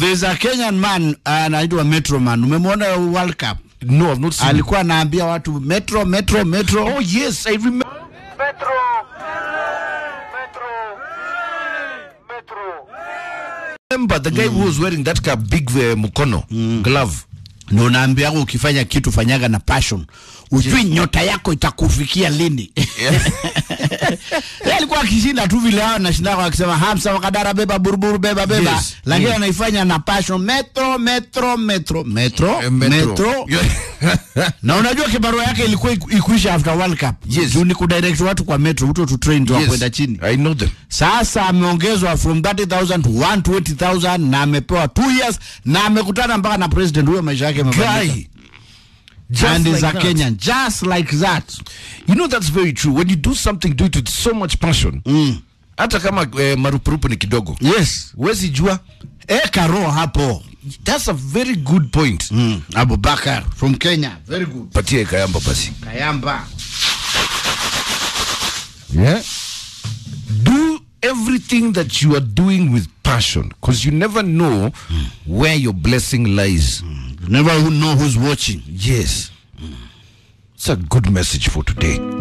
there's a Kenyan man anaitwa Metro Man. Umemwona World Cup? No, I've not seen. Alikuwa anaambia watu metro metro metro. Oh yes, I remember. Metro. Metro. Metro. remember the guy who was wearing that cup big uh, mukono glove. Na unaambia ukifanya kitu fanyaga na passion. Ujui nyota yako itakufikia lini. Yeye alikuwa akishinda tu vile hao na kwa akisema Hamsa wakadara beba buruburu beba beba. Yes. Lakini Mm. anaifanya na passion metro metro metro metro Eh, metro. Na unajua kibarua yake ilikuwa iku- ikuisha after World Cup. Yes. Juu ni kudirect watu kwa metro, mtu tu train ndio Yes, kwenda chini. I know them. Sasa ameongezwa from 30,000 to 120,000 na amepewa 2 years na amekutana mpaka na president huyo maisha yake yamebadilika. Just And like is a that. Kenyan just like that. You know that's very true. When you do something, do it with so much passion. Hata kama eh, marupurupu ni kidogo. Yes. Wezi jua. Eka roho hapo. That's a very good point. Mm. Abubakar from Kenya. Very good. Patie Kayamba basi. Kayamba. Yeah. Do everything that you are doing with passion because you never know mm. where your blessing lies. You never know who's watching. Yes. Hmm. It's a good message for today.